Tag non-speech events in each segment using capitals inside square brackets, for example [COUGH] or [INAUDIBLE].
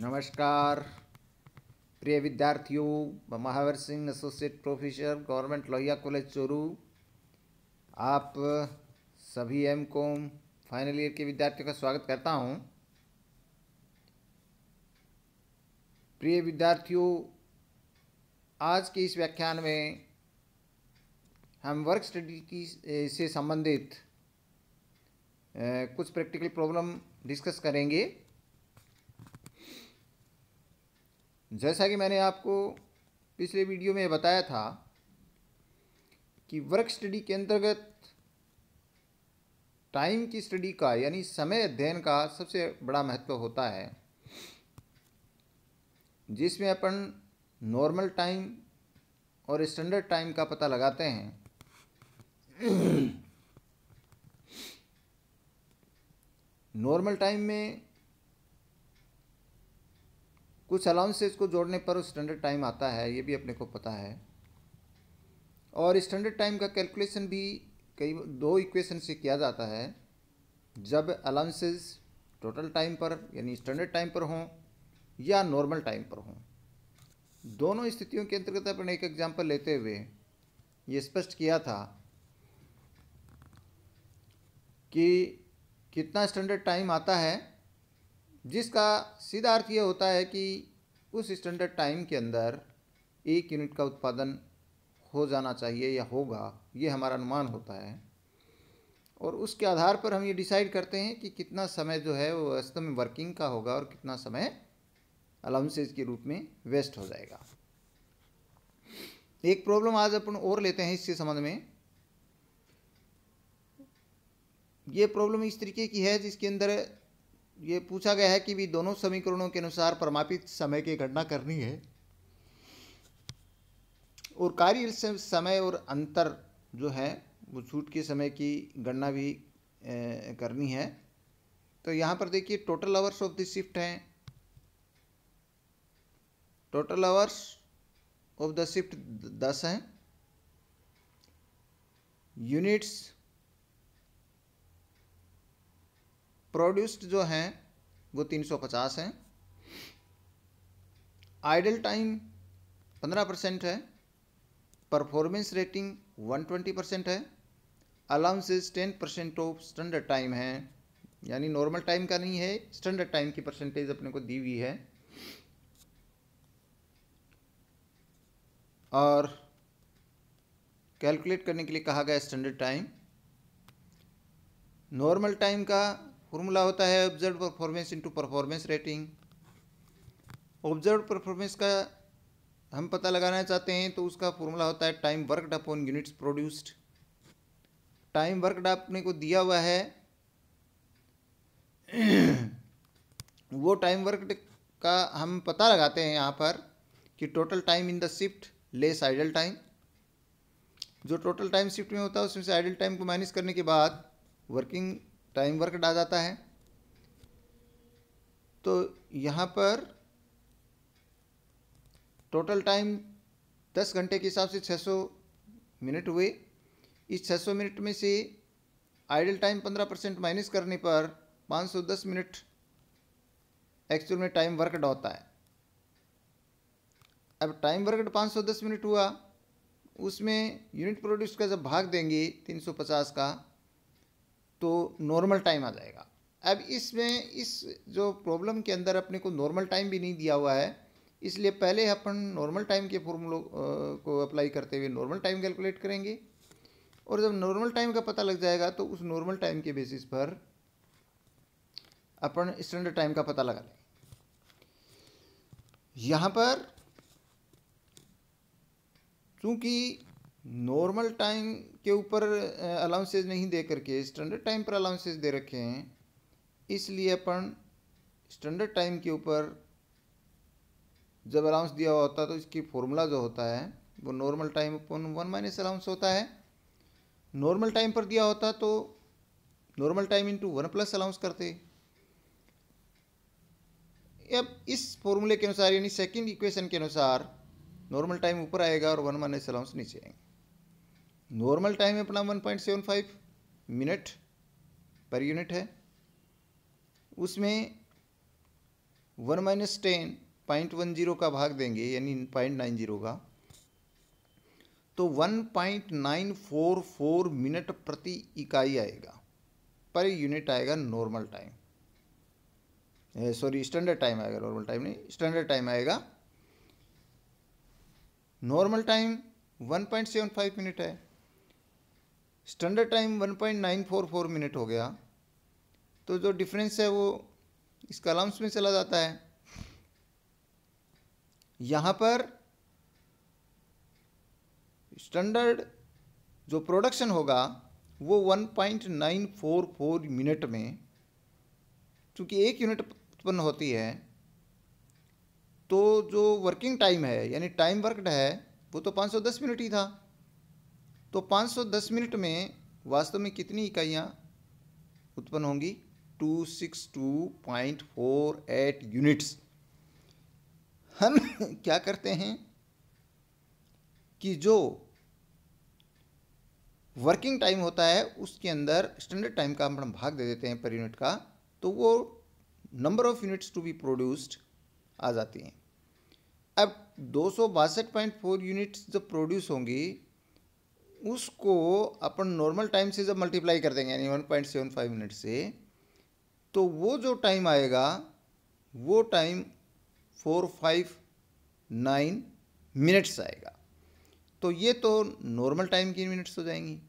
नमस्कार। प्रिय विद्यार्थियों मैं Mahavar Singh associate professor, government Lohia college, Choru. आप सभी एम कॉम फाइनल ईयर के विद्यार्थियों का स्वागत करता हूँ। प्रिय विद्यार्थियों, आज के इस व्याख्यान में हम वर्क स्टडी की से संबंधित कुछ प्रैक्टिकल प्रॉब्लम डिस्कस करेंगे। जैसा कि मैंने आपको पिछले वीडियो में बताया था कि वर्क स्टडी के अंतर्गत टाइम की स्टडी का, यानी समय अध्ययन का सबसे बड़ा महत्व होता है, जिसमें अपन नॉर्मल टाइम और स्टैंडर्ड टाइम का पता लगाते हैं। नॉर्मल टाइम में कुछ अलाउंसेस को जोड़ने पर स्टैंडर्ड टाइम आता है, ये भी अपने को पता है। और स्टैंडर्ड टाइम का कैलकुलेशन भी कई दो इक्वेशन से किया जाता है। जब अलाउंसेस टोटल टाइम पर, यानी स्टैंडर्ड टाइम पर हों या नॉर्मल टाइम पर हों। दोनों स्थितियों के अंतर्गत अपने एक एग्जांपल लेते हुए ये स्पष्ट किया था कि कितना स्टैंडर्ड टाइम आता है जिसका सीधा अर्थ ये होता है कि उस स्टैंडर्ड टाइम के अंदर एक यूनिट का उत्पादन हो जाना चाहिए या होगा ये हमारा अनुमान होता है। और उसके आधार पर हम ये डिसाइड करते हैं कि कितना समय जो है वो वास्तव में वर्किंग का होगा और कितना समय अलाउंसेज के रूप में वेस्ट हो जाएगा। एक प्रॉब्लम आज अपन और लेते हैं इससे संबंध में। ये प्रॉब्लम इस तरीके की है जिसके अंदर ये पूछा गया है कि भी दोनों समीकरणों के अनुसार परमापित समय की गणना करनी है और कार्य समय और अंतर जो है, वो छूट के समय की गणना भी करनी है। तो यहाँ पर देखिए total hours of the shift हैं। Total hours of the shift दस हैं। यूनिट्स प्रोड्यूस्ड जो हैं, वो 350 हैं। आइडल टाइम 15 परसेंट है। परफॉर्मेंस रेटिंग 120 परसेंट है। Allowances 10 percent of standard time है। यानी नॉर्मल टाइम का नहीं है स्टैंडर्ड टाइम की परसेंटेज अपने को दी हुई है। और कैलकुलेट करने के लिए कहा गया स्टैंडर्ड टाइम नॉर्मल टाइम का फॉर्मूला होता है observe performance into performance rating observe performance का हम पता लगाना चाहते हैं तो उसका फॉर्मूला होता है time worked upon units produced time worked अपने को दिया हुआ है। वो टाइम वर्कड का हम पता लगाते हैं यहाँ पर कि total time in the shift less idle time जो टोटल टाइम शिफ्ट में होता है उसमें से आइडल टाइम को माइनस करने के बाद वर्किंग टाइम वर्क आ जाता है। तो यहाँ पर टोटल टाइम दस घंटे के हिसाब से 600 मिनट हुए। इस 600 मिनट में से आइडल टाइम 15 परसेंट माइनस करने पर 510 मिनट एक्चुअल में टाइम वर्कड होता है। अब टाइम वर्कड 510 मिनट हुआ, उसमें यूनिट प्रोड्यूस का जब भाग देंगे 350 का तो नॉर्मल टाइम आ जाएगा। अब इसमें इस जो प्रॉब्लम के अंदर अपने को नॉर्मल टाइम भी नहीं दिया हुआ है, इसलिए पहले अपन नॉर्मल टाइम के फॉर्मूलों को अप्लाई करते हुए नॉर्मल टाइम कैलकुलेट करेंगे। और जब नॉर्मल टाइम का पता लग जाएगा तो उस नॉर्मल टाइम के बेसिस पर अपन स्टैंडर्ड टाइम का पता लगा लें यहाँ पर चूँकि नॉर्मल टाइम के ऊपर अलाउंसेज नहीं दे करके स्टैंडर्ड टाइम पर अलाउंसेज दे रखे हैं, इसलिए अपन स्टैंडर्ड टाइम के ऊपर जब अलाउंस दिया हुआ होता है तो इसकी फॉर्मूला जो होता है, वो नॉर्मल टाइम अपन वन माइनस अलाउंस होता है। नॉर्मल टाइम पर दिया होता तो normal time into one plus allowance करते। अब इस फॉर्मूले के अनुसार, यानी सेकंड इक्वेशन के अनुसार नॉर्मल टाइम ऊपर आएगा और वन माइनस अलाउंस नीचे आएँगे। नॉर्मल टाइम अपना one point seven five minute per unit है। उसमें one minus ten point one zero का भाग देंगे, यानी पॉइंट नाइन ज़ीरो का। तो one point nine four four minute प्रति इकाई आएगा, पर यूनिट आएगा normal time sorry standard time आएगा नॉर्मल टाइम नहीं स्टैंडर्ड टाइम आएगा। नॉर्मल टाइम 1.75 मिनट है। स्टैंडर्ड टाइम 1.944 मिनट हो गया। तो जो डिफरेंस है वो इस कलम्स में चला जाता है। यहाँ पर स्टैंडर्ड जो प्रोडक्शन होगा वो 1.944 मिनट में, चूँकि एक यूनिट उत्पन्न होती है तो जो वर्किंग टाइम है, यानी टाइम वर्कड है, वो तो 510 मिनट ही था। तो 510 मिनट में वास्तव में कितनी इकाइयाँ उत्पन्न होंगी? 262.48 यूनिट्स। हम [LAUGHS] क्या करते हैं कि जो वर्किंग टाइम होता है, उसके अंदर स्टैंडर्ड टाइम का हम भाग दे देते हैं पर यूनिट का तो वो number of units to be produced आ जाती हैं। अब दो यूनिट्स जब प्रोड्यूस होंगी उसको अपन नॉर्मल टाइम से जब मल्टीप्लाई कर देंगे, यानी 1.75 मिनट से तो वो जो टाइम आएगा, वो time four five nine minutes आएगा। तो ये तो नॉर्मल टाइम की मिनट्स हो जाएँगी।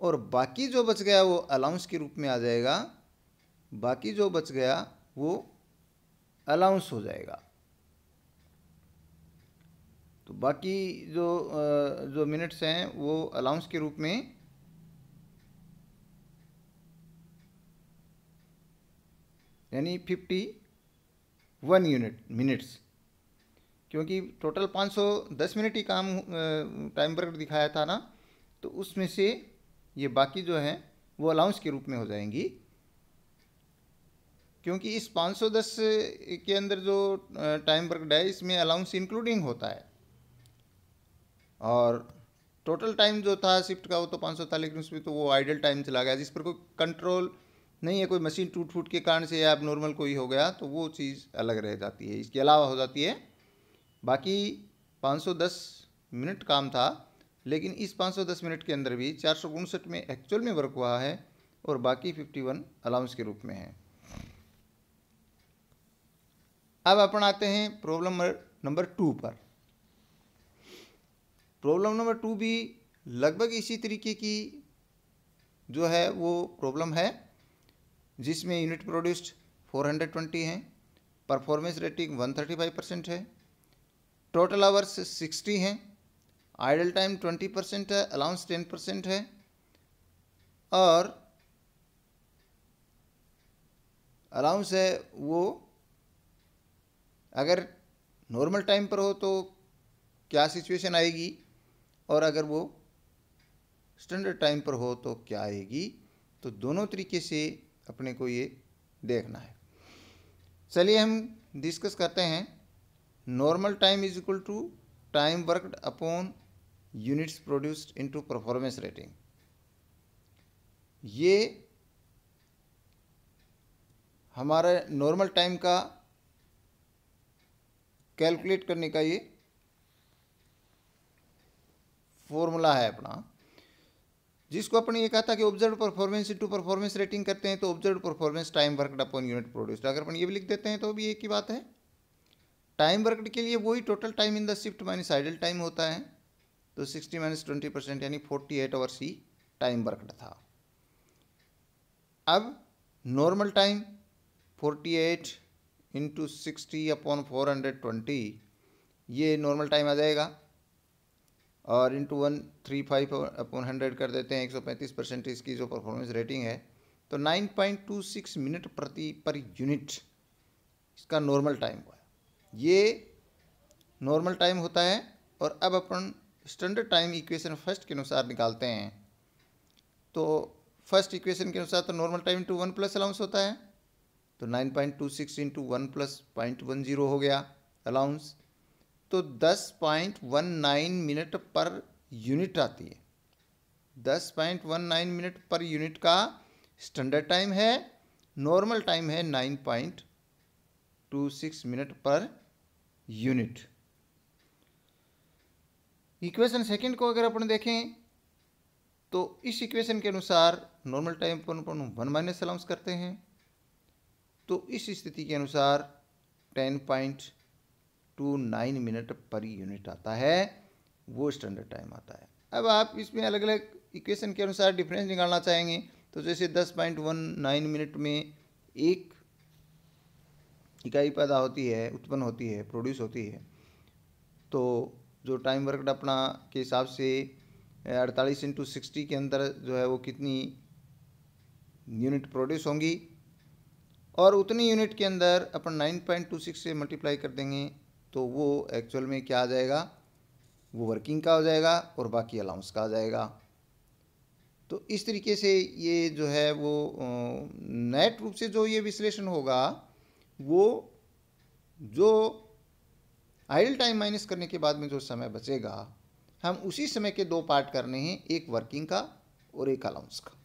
और बाकी जो बच गया, वो अलाउंस के रूप में आ जाएगा। बाकी जो बच गया, वो अलाउंस हो जाएगा। तो बाकी जो जो मिनट्स हैं, वो अलाउंस के रूप में यानी फिफ्टी वन यूनिट मिनट्स क्योंकि टोटल 510 मिनट ही काम टाइम वर्क दिखाया था ना तो उसमें से ये बाकी जो हैं, वो अलाउंस के रूप में हो जाएँगी। क्योंकि इस 510 के अंदर जो टाइम वर्क है, इसमें अलाउंस इंक्लूडिंग होता है। और टोटल टाइम जो था शिफ्ट का वो तो पाँच सौ था लेकिन उसमें तो वो आइडल टाइम चला गया। जिस पर कोई कंट्रोल नहीं है, कोई मशीन टूट फूट के कारण से या अब नॉर्मल कोई हो गया तो वो चीज़ अलग रह जाती है। इसके अलावा हो जाती है, बाकी 510 मिनट काम था, लेकिन इस 510 मिनट के अंदर भी चार सौ उनसठ में एक्चुअल में वर्क हुआ है और बाकी 51 अलाउंस के रूप में है। अब अपन आते हैं प्रॉब्लम नंबर टू पर। प्रॉब्लम नंबर टू भी लगभग इसी तरीके की जो है वो प्रॉब्लम है, जिसमें यूनिट प्रोड्यूस्ड 420 हैं परफॉर्मेंस रेटिंग 135 परसेंट है टोटल आवर्स 60 हैं आइडल टाइम 20 परसेंट है अलाउंस 10 परसेंट है, और अलाउंस है वो, अगर नॉर्मल टाइम पर हो तो क्या सिचुएशन आएगी? और अगर वो स्टैंडर्ड टाइम पर हो तो क्या आएगी? तो दोनों तरीके से अपने को ये देखना है। चलिए हम डिस्कस करते हैं। Normal time is equal to time worked upon units produced into performance rating ये हमारा नॉर्मल टाइम का कैलकुलेट करने का ये फॉर्मूला है अपना। जिसको अपने ये कहा था कि observe performance into performance rating करते हैं तो observe performance time worked upon unit produced अगर अपन ये भी लिख देते हैं तो भी एक ही बात है। टाइम वर्कड के लिए वही total time in the shift minus idle time होता है। तो सिक्सटी माइनस ट्वेंटी परसेंट यानी फोर्टी एट आवर्स ही टाइम वर्कड था। अब normal time forty eight into sixty upon four hundred twenty ये नॉर्मल टाइम आ जाएगा। और into one three five upon hundred कर देते हैं, एक सौ पैंतीस परसेंट इसकी जो परफॉर्मेंस रेटिंग है तो nine point two six minute प्रति, पर यूनिट इसका नॉर्मल टाइम हुआ ये नॉर्मल टाइम होता है और अब अपन स्टैंडर्ड टाइम इक्वेशन फ़र्स्ट के अनुसार निकालते हैं। तो फ़र्स्ट इक्वेशन के अनुसार तो normal time into one plus allowance होता है तो nine point two six into one plus point one zero हो गया अलाउंस तो 10.19 मिनट पर यूनिट आती है। 10.19 मिनट पर यूनिट का स्टैंडर्ड टाइम है, नॉर्मल टाइम है 9.26 two six minute per unit. Equation second को अगर अपन देखें तो इस इक्वेशन के अनुसार नॉर्मल टाइम पर अपन वन माइनस अलाउंस करते हैं। तो इस स्थिति के अनुसार ten point two nine minute per unit आता है, वो स्टैंडर्ड टाइम आता है। अब आप इसमें अलग अलग इक्वेशन के अनुसार डिफरेंस निकालना चाहेंगे तो जैसे दस पॉइंट वन नाइन मिनट में एक इकाई पैदा होती है, उत्पन्न होती है प्रोड्यूस होती है तो जो टाइम वर्क अपना के हिसाब से अड़तालीस इंटू सिक्सटी के अंदर जो है वो कितनी यूनिट प्रोड्यूस होंगी, और उतनी यूनिट के अंदर अपन नाइन पॉइंट टू सिक्स से मल्टीप्लाई कर देंगे तो वो एक्चुअल में क्या आ जाएगा? वो वर्किंग का हो जाएगा और बाकी अलाउंस का आ जाएगा। तो इस तरीके से ये जो है वो नेट रूप से जो ये विश्लेषण होगा, वो जो आइडल टाइम माइनस करने के बाद में जो समय बचेगा, हम उसी समय के दो पार्ट करने हैं, एक वर्किंग का और एक अलाउंस का।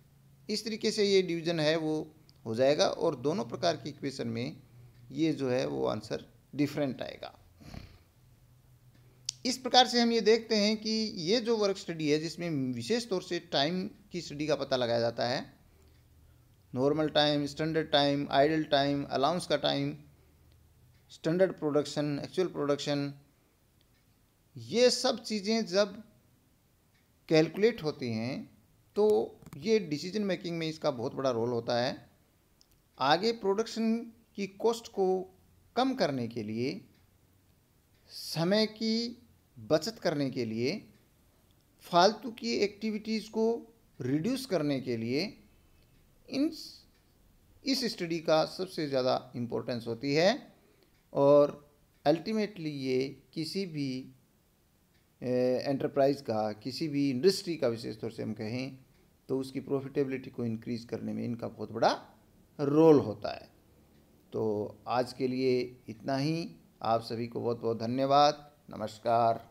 इस तरीके से ये डिवीज़न है वो हो जाएगा और दोनों प्रकार की इक्वेशन में ये जो है वो आंसर डिफरेंट आएगा। इस प्रकार से हम ये देखते हैं कि ये जो वर्क स्टडी है, जिसमें विशेष तौर से टाइम की स्टडी का पता लगाया जाता है normal time standard time idle time allowance का time standard production actual production ये सब चीज़ें जब कैलकुलेट होती हैं तो ये डिसीज़न मेकिंग में इसका बहुत बड़ा रोल होता है। आगे प्रोडक्शन की कॉस्ट को कम करने के लिए समय की बचत करने के लिए, फालतू की एक्टिविटीज़ को रिड्यूस करने के लिए इन इस स्टडी का सबसे ज़्यादा इम्पोर्टेंस होती है और अल्टीमेटली ये किसी भी एंटरप्राइज का, किसी भी इंडस्ट्री का विशेष तौर से हम कहें तो उसकी प्रॉफिटेबिलिटी को इंक्रीज़ करने में इनका बहुत बड़ा रोल होता है। तो आज के लिए इतना ही। आप सभी को बहुत बहुत धन्यवाद। नमस्कार।